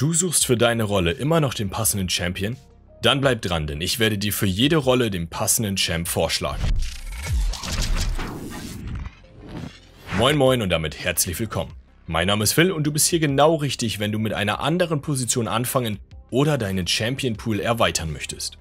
Du suchst für deine Rolle immer noch den passenden Champion? Dann bleib dran, denn ich werde dir für jede Rolle den passenden Champ vorschlagen. Moin moin und damit herzlich willkommen. Mein Name ist Phil und du bist hier genau richtig, wenn du mit einer anderen Position anfangen oder deinen Champion Pool erweitern möchtest.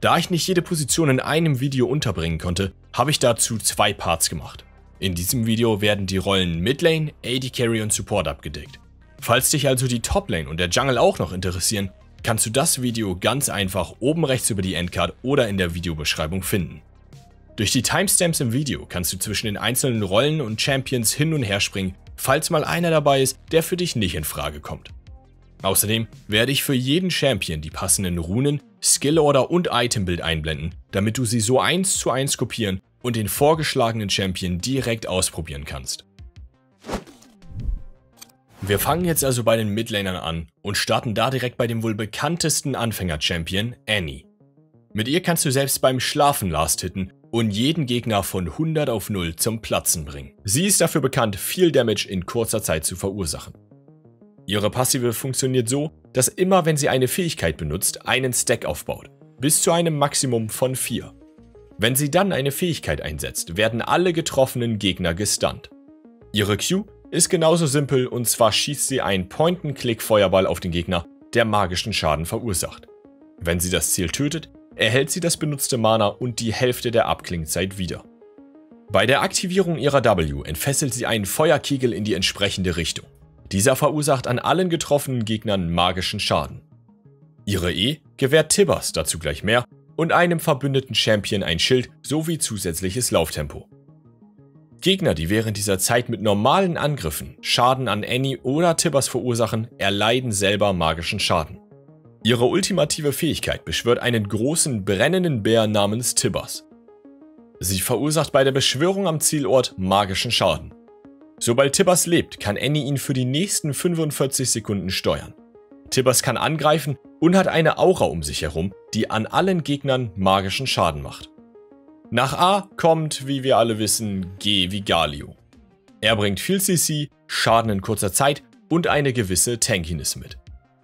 Da ich nicht jede Position in einem Video unterbringen konnte, habe ich dazu zwei Parts gemacht. In diesem Video werden die Rollen Midlane, AD Carry und Support abgedeckt. Falls dich also die Toplane und der Jungle auch noch interessieren, kannst du das Video ganz einfach oben rechts über die Endcard oder in der Videobeschreibung finden. Durch die Timestamps im Video kannst du zwischen den einzelnen Rollen und Champions hin und her springen, falls mal einer dabei ist, der für dich nicht in Frage kommt. Außerdem werde ich für jeden Champion die passenden Runen, Skillorder und Itembild einblenden, damit du sie so eins zu eins kopieren und den vorgeschlagenen Champion direkt ausprobieren kannst. Wir fangen jetzt also bei den Midlanern an und starten da direkt bei dem wohl bekanntesten Anfänger-Champion, Annie. Mit ihr kannst du selbst beim Schlafen Last hitten und jeden Gegner von 100 auf 0 zum Platzen bringen. Sie ist dafür bekannt, viel Damage in kurzer Zeit zu verursachen. Ihre Passive funktioniert so, dass immer wenn sie eine Fähigkeit benutzt, einen Stack aufbaut, bis zu einem Maximum von 4. Wenn sie dann eine Fähigkeit einsetzt, werden alle getroffenen Gegner gestunt. Ihre Q ist genauso simpel und zwar schießt sie einen Point-and-Click-Feuerball auf den Gegner, der magischen Schaden verursacht. Wenn sie das Ziel tötet, erhält sie das benutzte Mana und die Hälfte der Abklingzeit wieder. Bei der Aktivierung ihrer W entfesselt sie einen Feuerkegel in die entsprechende Richtung. Dieser verursacht an allen getroffenen Gegnern magischen Schaden. Ihre E gewährt Tibbers, dazu gleich mehr, und einem verbündeten Champion ein Schild sowie zusätzliches Lauftempo. Gegner, die während dieser Zeit mit normalen Angriffen Schaden an Annie oder Tibbers verursachen, erleiden selber magischen Schaden. Ihre ultimative Fähigkeit beschwört einen großen brennenden Bär namens Tibbers. Sie verursacht bei der Beschwörung am Zielort magischen Schaden. Sobald Tibbers lebt, kann Annie ihn für die nächsten 45 Sekunden steuern. Tibbers kann angreifen und hat eine Aura um sich herum, die an allen Gegnern magischen Schaden macht. Nach A kommt, wie wir alle wissen, G wie Galio. Er bringt viel CC, Schaden in kurzer Zeit und eine gewisse Tankiness mit.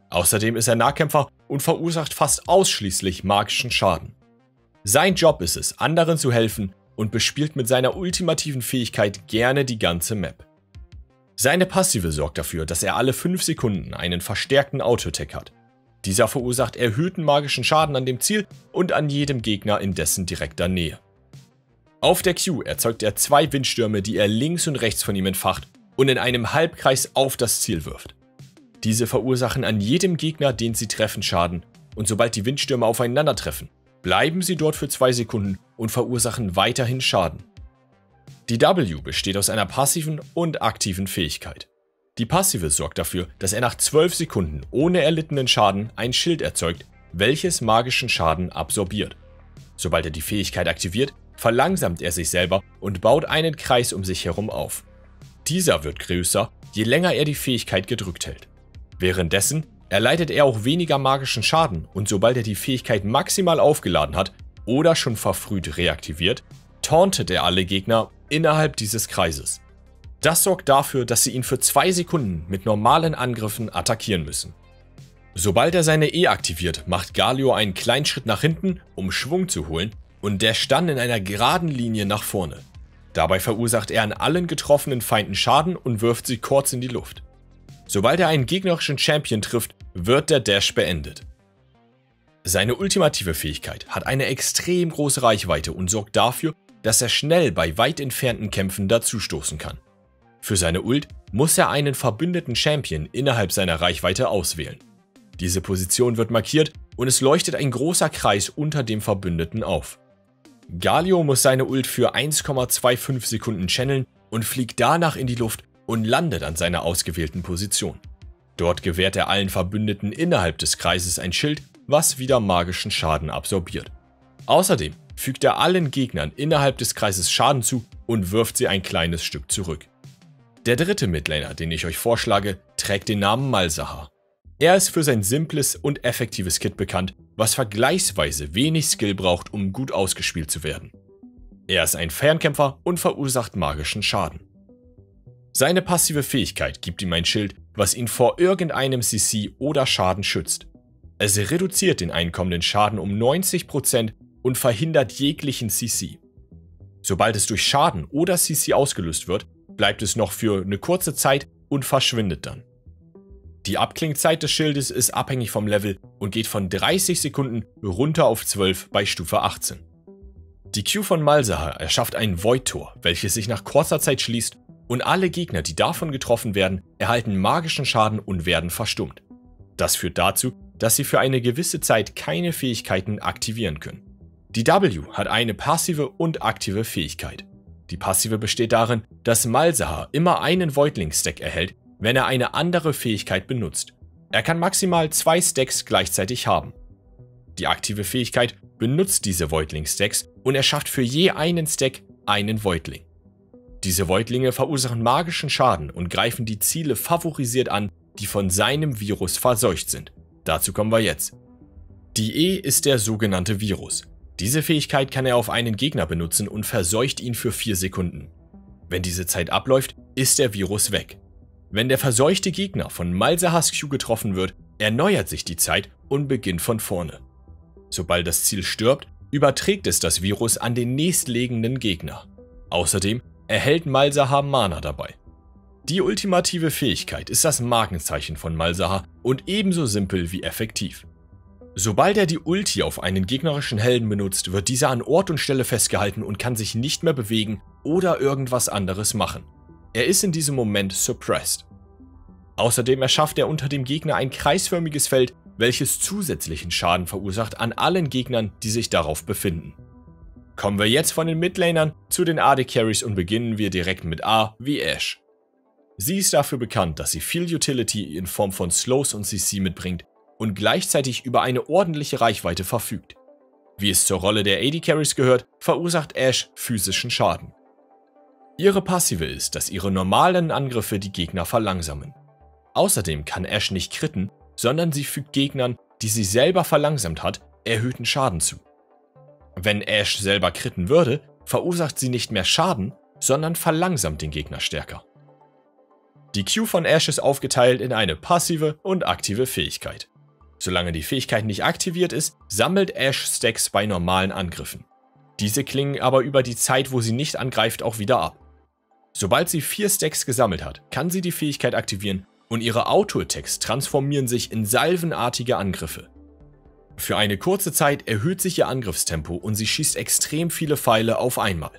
Außerdem ist er Nahkämpfer und verursacht fast ausschließlich magischen Schaden. Sein Job ist es, anderen zu helfen und bespielt mit seiner ultimativen Fähigkeit gerne die ganze Map. Seine Passive sorgt dafür, dass er alle 5 Sekunden einen verstärkten Autotech hat. Dieser verursacht erhöhten magischen Schaden an dem Ziel und an jedem Gegner in dessen direkter Nähe. Auf der Q erzeugt er zwei Windstürme, die er links und rechts von ihm entfacht und in einem Halbkreis auf das Ziel wirft. Diese verursachen an jedem Gegner, den sie treffen, Schaden und sobald die Windstürme aufeinandertreffen, bleiben sie dort für zwei Sekunden und verursachen weiterhin Schaden. Die W besteht aus einer passiven und aktiven Fähigkeit. Die passive sorgt dafür, dass er nach 12 Sekunden ohne erlittenen Schaden ein Schild erzeugt, welches magischen Schaden absorbiert. Sobald er die Fähigkeit aktiviert, verlangsamt er sich selber und baut einen Kreis um sich herum auf. Dieser wird größer, je länger er die Fähigkeit gedrückt hält. Währenddessen erleidet er auch weniger magischen Schaden und sobald er die Fähigkeit maximal aufgeladen hat oder schon verfrüht reaktiviert, tauntet er alle Gegner innerhalb dieses Kreises. Das sorgt dafür, dass sie ihn für zwei Sekunden mit normalen Angriffen attackieren müssen. Sobald er seine E aktiviert, macht Galio einen kleinen Schritt nach hinten, um Schwung zu holen und der stand in einer geraden Linie nach vorne. Dabei verursacht er an allen getroffenen Feinden Schaden und wirft sie kurz in die Luft. Sobald er einen gegnerischen Champion trifft, wird der Dash beendet. Seine ultimative Fähigkeit hat eine extrem große Reichweite und sorgt dafür, dass er schnell bei weit entfernten Kämpfen dazustoßen kann. Für seine Ult muss er einen verbündeten Champion innerhalb seiner Reichweite auswählen. Diese Position wird markiert und es leuchtet ein großer Kreis unter dem Verbündeten auf. Galio muss seine Ult für 1,25 Sekunden channeln und fliegt danach in die Luft und landet an seiner ausgewählten Position. Dort gewährt er allen Verbündeten innerhalb des Kreises ein Schild, was wieder magischen Schaden absorbiert. Außerdem fügt er allen Gegnern innerhalb des Kreises Schaden zu und wirft sie ein kleines Stück zurück. Der dritte Midlaner, den ich euch vorschlage, trägt den Namen Malzahar. Er ist für sein simples und effektives Kit bekannt, was vergleichsweise wenig Skill braucht, um gut ausgespielt zu werden. Er ist ein Fernkämpfer und verursacht magischen Schaden. Seine passive Fähigkeit gibt ihm ein Schild, was ihn vor irgendeinem CC oder Schaden schützt. Es reduziert den einkommenden Schaden um 90% und verhindert jeglichen CC. Sobald es durch Schaden oder CC ausgelöst wird, bleibt es noch für eine kurze Zeit und verschwindet dann. Die Abklingzeit des Schildes ist abhängig vom Level und geht von 30 Sekunden runter auf 12 bei Stufe 18. Die Q von Malzahar erschafft ein Void-Tor, welches sich nach kurzer Zeit schließt und alle Gegner, die davon getroffen werden, erhalten magischen Schaden und werden verstummt. Das führt dazu, dass sie für eine gewisse Zeit keine Fähigkeiten aktivieren können. Die W hat eine passive und aktive Fähigkeit. Die passive besteht darin, dass Malzahar immer einen Voidling-Stack erhält, wenn er eine andere Fähigkeit benutzt. Er kann maximal zwei Stacks gleichzeitig haben. Die aktive Fähigkeit benutzt diese Voidling-Stacks und erschafft für je einen Stack einen Voidling. Diese Voidlinge verursachen magischen Schaden und greifen die Ziele favorisiert an, die von seinem Virus verseucht sind. Dazu kommen wir jetzt. Die E ist der sogenannte Virus. Diese Fähigkeit kann er auf einen Gegner benutzen und verseucht ihn für 4 Sekunden. Wenn diese Zeit abläuft, ist der Virus weg. Wenn der verseuchte Gegner von Malzahas Q getroffen wird, erneuert sich die Zeit und beginnt von vorne. Sobald das Ziel stirbt, überträgt es das Virus an den nächstlegenden Gegner. Außerdem erhält Malzahar Mana dabei. Die ultimative Fähigkeit ist das Markenzeichen von Malzahar und ebenso simpel wie effektiv. Sobald er die Ulti auf einen gegnerischen Helden benutzt, wird dieser an Ort und Stelle festgehalten und kann sich nicht mehr bewegen oder irgendwas anderes machen. Er ist in diesem Moment suppressed. Außerdem erschafft er unter dem Gegner ein kreisförmiges Feld, welches zusätzlichen Schaden verursacht an allen Gegnern, die sich darauf befinden. Kommen wir jetzt von den Midlanern zu den AD Carries und beginnen wir direkt mit A wie Ash. Sie ist dafür bekannt, dass sie viel Utility in Form von Slows und CC mitbringt und gleichzeitig über eine ordentliche Reichweite verfügt. Wie es zur Rolle der AD Carries gehört, verursacht Ash physischen Schaden. Ihre Passive ist, dass ihre normalen Angriffe die Gegner verlangsamen. Außerdem kann Ash nicht kritten, sondern sie fügt Gegnern, die sie selber verlangsamt hat, erhöhten Schaden zu. Wenn Ash selber kritten würde, verursacht sie nicht mehr Schaden, sondern verlangsamt den Gegner stärker. Die Q von Ash ist aufgeteilt in eine passive und aktive Fähigkeit. Solange die Fähigkeit nicht aktiviert ist, sammelt Ash Stacks bei normalen Angriffen. Diese klingen aber über die Zeit, wo sie nicht angreift, auch wieder ab. Sobald sie vier Stacks gesammelt hat, kann sie die Fähigkeit aktivieren und ihre Auto-Attacks transformieren sich in salvenartige Angriffe. Für eine kurze Zeit erhöht sich ihr Angriffstempo und sie schießt extrem viele Pfeile auf einmal.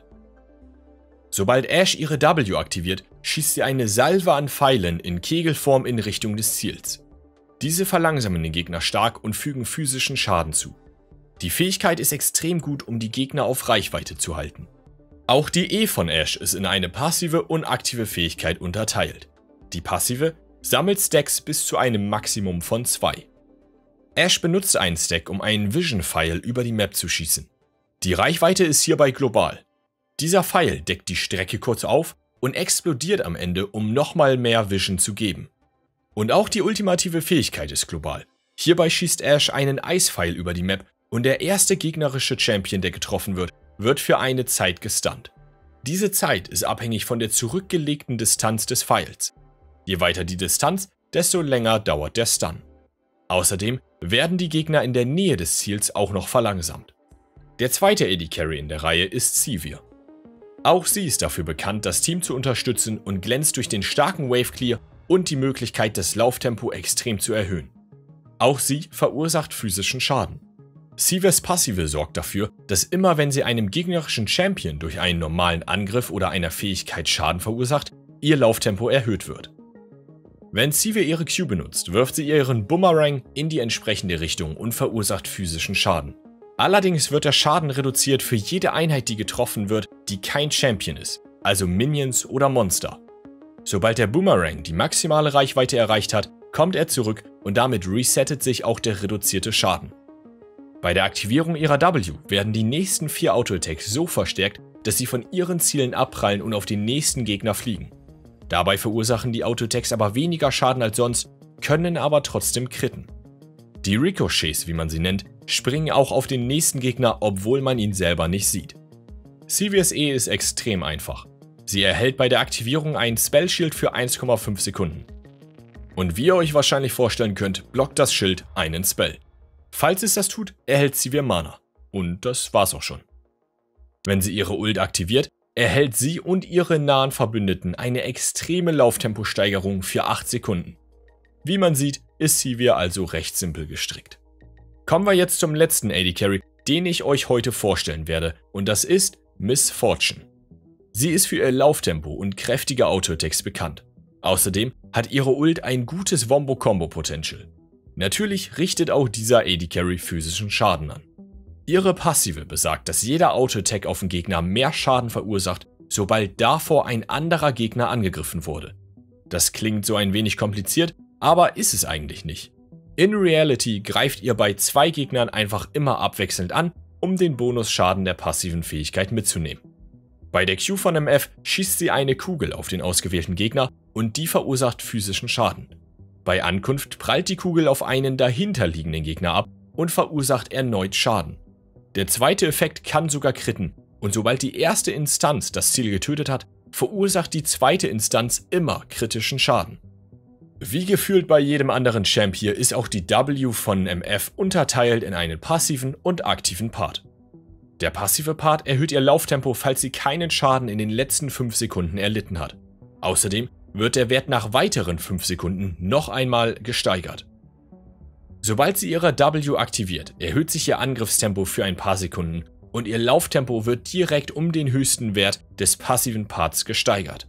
Sobald Ash ihre W aktiviert, schießt sie eine Salve an Pfeilen in Kegelform in Richtung des Ziels. Diese verlangsamen den Gegner stark und fügen physischen Schaden zu. Die Fähigkeit ist extrem gut, um die Gegner auf Reichweite zu halten. Auch die E von Ash ist in eine passive und aktive Fähigkeit unterteilt. Die passive sammelt Stacks bis zu einem Maximum von 2. Ash benutzt einen Stack, um einen Vision-Pfeil über die Map zu schießen. Die Reichweite ist hierbei global. Dieser Pfeil deckt die Strecke kurz auf und explodiert am Ende, um nochmal mehr Vision zu geben. Und auch die ultimative Fähigkeit ist global. Hierbei schießt Ash einen Eispfeil über die Map und der erste gegnerische Champion, der getroffen wird, wird für eine Zeit gestunt. Diese Zeit ist abhängig von der zurückgelegten Distanz des Pfeils. Je weiter die Distanz, desto länger dauert der Stun. Außerdem werden die Gegner in der Nähe des Ziels auch noch verlangsamt. Der zweite AD Carry in der Reihe ist Sivir. Auch sie ist dafür bekannt, das Team zu unterstützen und glänzt durch den starken Wave Clear und die Möglichkeit, das Lauftempo extrem zu erhöhen. Auch sie verursacht physischen Schaden. Sivirs Passive sorgt dafür, dass immer wenn sie einem gegnerischen Champion durch einen normalen Angriff oder einer Fähigkeit Schaden verursacht, ihr Lauftempo erhöht wird. Wenn Sivir ihre Q benutzt, wirft sie ihren Boomerang in die entsprechende Richtung und verursacht physischen Schaden. Allerdings wird der Schaden reduziert für jede Einheit, die getroffen wird, die kein Champion ist, also Minions oder Monster. Sobald der Boomerang die maximale Reichweite erreicht hat, kommt er zurück und damit resettet sich auch der reduzierte Schaden. Bei der Aktivierung ihrer W werden die nächsten vier Auto-Attacks so verstärkt, dass sie von ihren Zielen abprallen und auf den nächsten Gegner fliegen. Dabei verursachen die Autotex aber weniger Schaden als sonst, können aber trotzdem kritten. Die Ricochets, wie man sie nennt, springen auch auf den nächsten Gegner, obwohl man ihn selber nicht sieht. CVSE ist extrem einfach. Sie erhält bei der Aktivierung ein Spell Shield für 1,5 Sekunden. Und wie ihr euch wahrscheinlich vorstellen könnt, blockt das Schild einen Spell. Falls es das tut, erhält wieder Mana. Und das war's auch schon. Wenn sie ihre Ult aktiviert, erhält sie und ihre nahen Verbündeten eine extreme Lauftempo-Steigerung für 8 Sekunden. Wie man sieht, ist Sivir also recht simpel gestrickt. Kommen wir jetzt zum letzten AD Carry, den ich euch heute vorstellen werde, und das ist Miss Fortune. Sie ist für ihr Lauftempo und kräftige Auto-Attacks bekannt. Außerdem hat ihre Ult ein gutes Wombo-Combo-Potential. Natürlich richtet auch dieser AD Carry physischen Schaden an. Ihre Passive besagt, dass jeder Auto-Attack auf den Gegner mehr Schaden verursacht, sobald davor ein anderer Gegner angegriffen wurde. Das klingt so ein wenig kompliziert, aber ist es eigentlich nicht. In Reality greift ihr bei zwei Gegnern einfach immer abwechselnd an, um den Bonusschaden der passiven Fähigkeit mitzunehmen. Bei der Q von MF schießt sie eine Kugel auf den ausgewählten Gegner und die verursacht physischen Schaden. Bei Ankunft prallt die Kugel auf einen dahinterliegenden Gegner ab und verursacht erneut Schaden. Der zweite Effekt kann sogar kritten und sobald die erste Instanz das Ziel getötet hat, verursacht die zweite Instanz immer kritischen Schaden. Wie gefühlt bei jedem anderen Champ hier ist auch die W von MF unterteilt in einen passiven und aktiven Part. Der passive Part erhöht ihr Lauftempo, falls sie keinen Schaden in den letzten 5 Sekunden erlitten hat. Außerdem wird der Wert nach weiteren 5 Sekunden noch einmal gesteigert. Sobald sie ihre W aktiviert, erhöht sich ihr Angriffstempo für ein paar Sekunden und ihr Lauftempo wird direkt um den höchsten Wert des passiven Parts gesteigert.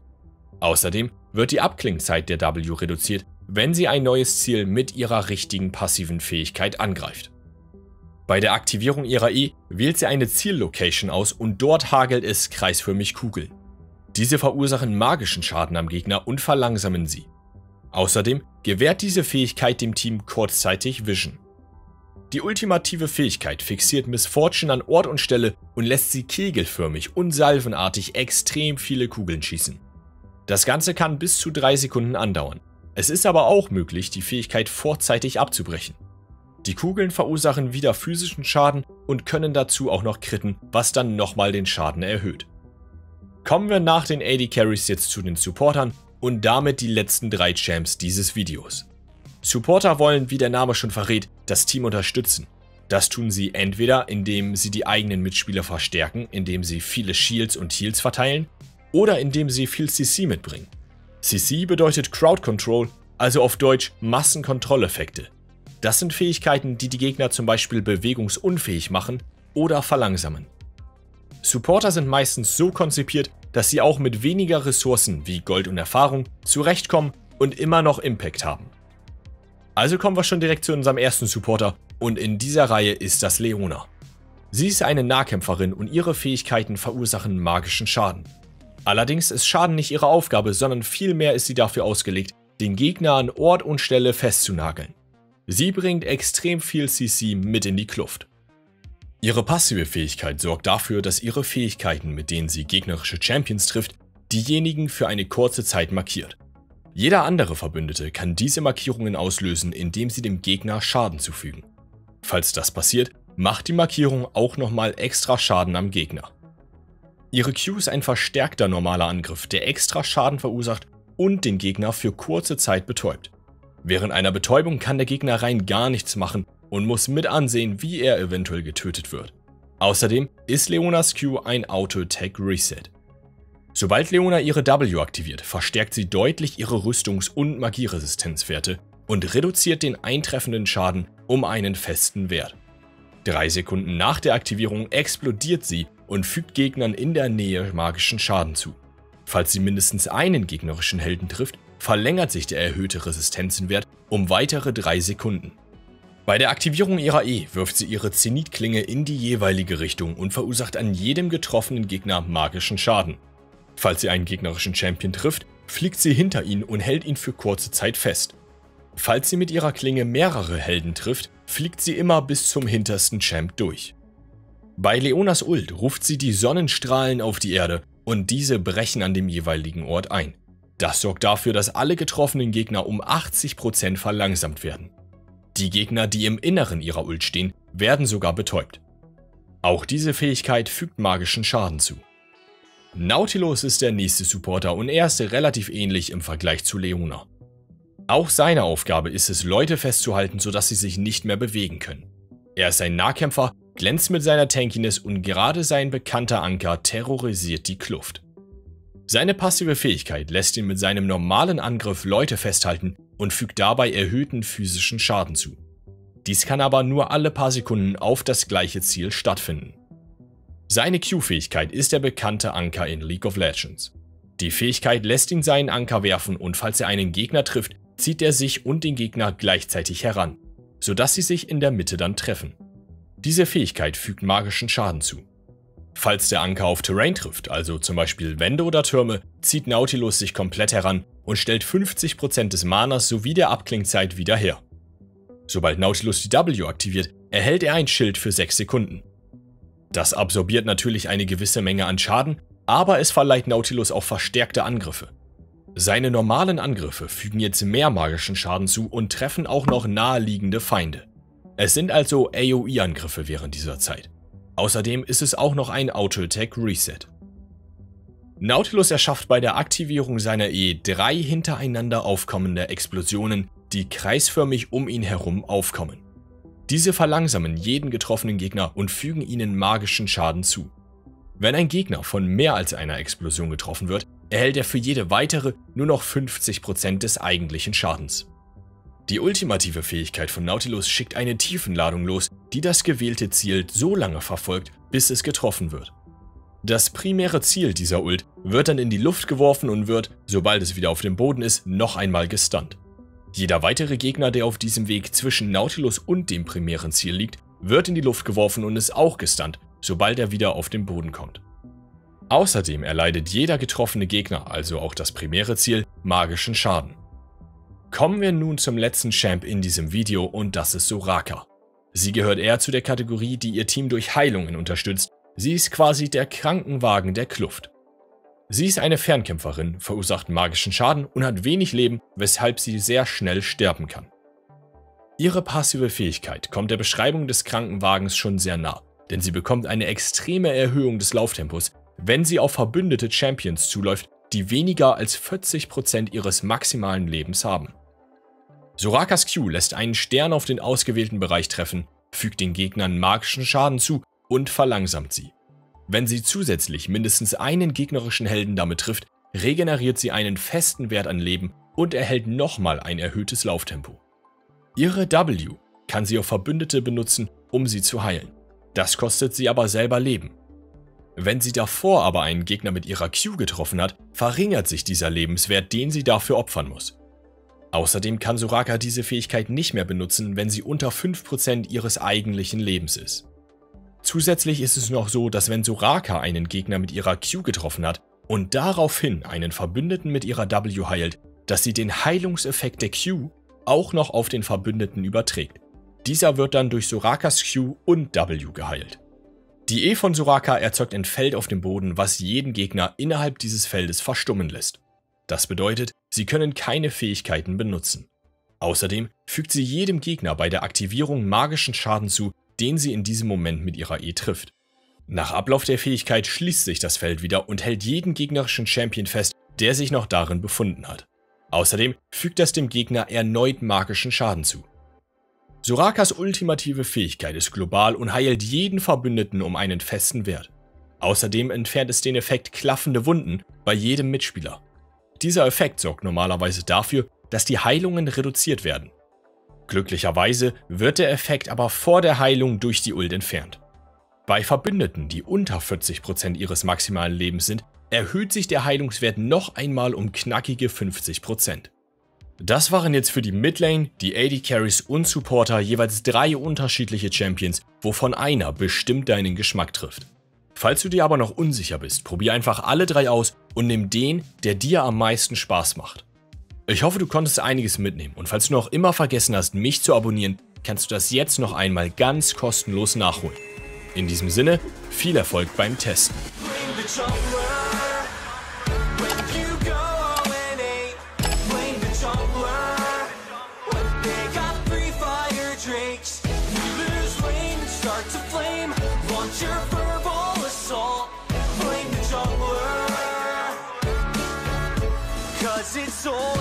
Außerdem wird die Abklingzeit der W reduziert, wenn sie ein neues Ziel mit ihrer richtigen passiven Fähigkeit angreift. Bei der Aktivierung ihrer E wählt sie eine Ziellocation aus und dort hagelt es kreisförmig Kugeln. Diese verursachen magischen Schaden am Gegner und verlangsamen sie. Außerdem gewährt diese Fähigkeit dem Team kurzzeitig Vision. Die ultimative Fähigkeit fixiert Miss Fortune an Ort und Stelle und lässt sie kegelförmig und salvenartig extrem viele Kugeln schießen. Das Ganze kann bis zu 3 Sekunden andauern. Es ist aber auch möglich, die Fähigkeit vorzeitig abzubrechen. Die Kugeln verursachen wieder physischen Schaden und können dazu auch noch kritten, was dann nochmal den Schaden erhöht. Kommen wir nach den AD Carries jetzt zu den Supportern und damit die letzten drei Champs dieses Videos. Supporter wollen, wie der Name schon verrät, das Team unterstützen. Das tun sie entweder, indem sie die eigenen Mitspieler verstärken, indem sie viele Shields und Heals verteilen, oder indem sie viel CC mitbringen. CC bedeutet Crowd Control, also auf Deutsch Massenkontrolleffekte. Das sind Fähigkeiten, die die Gegner zum Beispiel bewegungsunfähig machen oder verlangsamen. Supporter sind meistens so konzipiert, dass sie auch mit weniger Ressourcen wie Gold und Erfahrung zurechtkommen und immer noch Impact haben. Also kommen wir schon direkt zu unserem ersten Supporter und in dieser Reihe ist das Leona. Sie ist eine Nahkämpferin und ihre Fähigkeiten verursachen magischen Schaden. Allerdings ist Schaden nicht ihre Aufgabe, sondern vielmehr ist sie dafür ausgelegt, den Gegner an Ort und Stelle festzunageln. Sie bringt extrem viel CC mit in die Kluft. Ihre passive Fähigkeit sorgt dafür, dass ihre Fähigkeiten, mit denen sie gegnerische Champions trifft, diejenigen für eine kurze Zeit markiert. Jeder andere Verbündete kann diese Markierungen auslösen, indem sie dem Gegner Schaden zufügen. Falls das passiert, macht die Markierung auch nochmal extra Schaden am Gegner. Ihre Q ist ein verstärkter normaler Angriff, der extra Schaden verursacht und den Gegner für kurze Zeit betäubt. Während einer Betäubung kann der Gegner rein gar nichts machen und muss mit ansehen, wie er eventuell getötet wird. Außerdem ist Leonas Q ein Auto-Attack Reset. Sobald Leona ihre W aktiviert, verstärkt sie deutlich ihre Rüstungs- und Magieresistenzwerte und reduziert den eintreffenden Schaden um einen festen Wert. Drei Sekunden nach der Aktivierung explodiert sie und fügt Gegnern in der Nähe magischen Schaden zu. Falls sie mindestens einen gegnerischen Helden trifft, verlängert sich der erhöhte Resistenzenwert um weitere 3 Sekunden. Bei der Aktivierung ihrer E wirft sie ihre Zenith-Klinge in die jeweilige Richtung und verursacht an jedem getroffenen Gegner magischen Schaden. Falls sie einen gegnerischen Champion trifft, fliegt sie hinter ihn und hält ihn für kurze Zeit fest. Falls sie mit ihrer Klinge mehrere Helden trifft, fliegt sie immer bis zum hintersten Champ durch. Bei Leonas Ult ruft sie die Sonnenstrahlen auf die Erde und diese brechen an dem jeweiligen Ort ein. Das sorgt dafür, dass alle getroffenen Gegner um 80% verlangsamt werden. Die Gegner, die im Inneren ihrer Ult stehen, werden sogar betäubt. Auch diese Fähigkeit fügt magischen Schaden zu. Nautilus ist der nächste Supporter und er ist relativ ähnlich im Vergleich zu Leona. Auch seine Aufgabe ist es, Leute festzuhalten, sodass sie sich nicht mehr bewegen können. Er ist ein Nahkämpfer, glänzt mit seiner Tankiness und gerade sein bekannter Anker terrorisiert die Kluft. Seine passive Fähigkeit lässt ihn mit seinem normalen Angriff Leute festhalten und fügt dabei erhöhten physischen Schaden zu. Dies kann aber nur alle paar Sekunden auf das gleiche Ziel stattfinden. Seine Q-Fähigkeit ist der bekannte Anker in League of Legends. Die Fähigkeit lässt ihn seinen Anker werfen und falls er einen Gegner trifft, zieht er sich und den Gegner gleichzeitig heran, sodass sie sich in der Mitte dann treffen. Diese Fähigkeit fügt magischen Schaden zu. Falls der Anker auf Terrain trifft, also zum Beispiel Wände oder Türme, zieht Nautilus sich komplett heran und stellt 50% des Manas sowie der Abklingzeit wieder her. Sobald Nautilus die W aktiviert, erhält er ein Schild für 6 Sekunden. Das absorbiert natürlich eine gewisse Menge an Schaden, aber es verleiht Nautilus auch verstärkte Angriffe. Seine normalen Angriffe fügen jetzt mehr magischen Schaden zu und treffen auch noch naheliegende Feinde. Es sind also AoE-Angriffe während dieser Zeit. Außerdem ist es auch noch ein Auto-Attack Reset. Nautilus erschafft bei der Aktivierung seiner E drei hintereinander aufkommende Explosionen, die kreisförmig um ihn herum aufkommen. Diese verlangsamen jeden getroffenen Gegner und fügen ihnen magischen Schaden zu. Wenn ein Gegner von mehr als einer Explosion getroffen wird, erhält er für jede weitere nur noch 50% des eigentlichen Schadens. Die ultimative Fähigkeit von Nautilus schickt eine Tiefenladung los, die das gewählte Ziel so lange verfolgt, bis es getroffen wird. Das primäre Ziel dieser Ult wird dann in die Luft geworfen und wird, sobald es wieder auf dem Boden ist, noch einmal gestunt. Jeder weitere Gegner, der auf diesem Weg zwischen Nautilus und dem primären Ziel liegt, wird in die Luft geworfen und ist auch gestunt, sobald er wieder auf den Boden kommt. Außerdem erleidet jeder getroffene Gegner, also auch das primäre Ziel, magischen Schaden. Kommen wir nun zum letzten Champ in diesem Video und das ist Soraka. Sie gehört eher zu der Kategorie, die ihr Team durch Heilungen unterstützt. Sie ist quasi der Krankenwagen der Kluft. Sie ist eine Fernkämpferin, verursacht magischen Schaden und hat wenig Leben, weshalb sie sehr schnell sterben kann. Ihre passive Fähigkeit kommt der Beschreibung des Krankenwagens schon sehr nah, denn sie bekommt eine extreme Erhöhung des Lauftempos, wenn sie auf verbündete Champions zuläuft, die weniger als 40% ihres maximalen Lebens haben. Sorakas Q lässt einen Stern auf den ausgewählten Bereich treffen, fügt den Gegnern magischen Schaden zu und verlangsamt sie. Wenn sie zusätzlich mindestens einen gegnerischen Helden damit trifft, regeneriert sie einen festen Wert an Leben und erhält nochmal ein erhöhtes Lauftempo. Ihre W kann sie auf Verbündete benutzen, um sie zu heilen. Das kostet sie aber selber Leben. Wenn sie davor aber einen Gegner mit ihrer Q getroffen hat, verringert sich dieser Lebenswert, den sie dafür opfern muss. Außerdem kann Soraka diese Fähigkeit nicht mehr benutzen, wenn sie unter 5% ihres eigentlichen Lebens ist. Zusätzlich ist es noch so, dass wenn Soraka einen Gegner mit ihrer Q getroffen hat und daraufhin einen Verbündeten mit ihrer W heilt, dass sie den Heilungseffekt der Q auch noch auf den Verbündeten überträgt. Dieser wird dann durch Sorakas Q und W geheilt. Die E von Soraka erzeugt ein Feld auf dem Boden, was jeden Gegner innerhalb dieses Feldes verstummen lässt. Das bedeutet, sie können keine Fähigkeiten benutzen. Außerdem fügt sie jedem Gegner bei der Aktivierung magischen Schaden zu, den sie in diesem Moment mit ihrer E trifft. Nach Ablauf der Fähigkeit schließt sich das Feld wieder und hält jeden gegnerischen Champion fest, der sich noch darin befunden hat. Außerdem fügt das dem Gegner erneut magischen Schaden zu. Sorakas ultimative Fähigkeit ist global und heilt jeden Verbündeten um einen festen Wert. Außerdem entfernt es den Effekt klaffende Wunden bei jedem Mitspieler. Dieser Effekt sorgt normalerweise dafür, dass die Heilungen reduziert werden. Glücklicherweise wird der Effekt aber vor der Heilung durch die Ult entfernt. Bei Verbündeten, die unter 40% ihres maximalen Lebens sind, erhöht sich der Heilungswert noch einmal um knackige 50%. Das waren jetzt für die Midlane, die AD Carries und Supporter jeweils drei unterschiedliche Champions, wovon einer bestimmt deinen Geschmack trifft. Falls du dir aber noch unsicher bist, probier einfach alle drei aus und nimm den, der dir am meisten Spaß macht. Ich hoffe, du konntest einiges mitnehmen und falls du noch immer vergessen hast, mich zu abonnieren, kannst du das jetzt noch einmal ganz kostenlos nachholen. In diesem Sinne, viel Erfolg beim Testen. So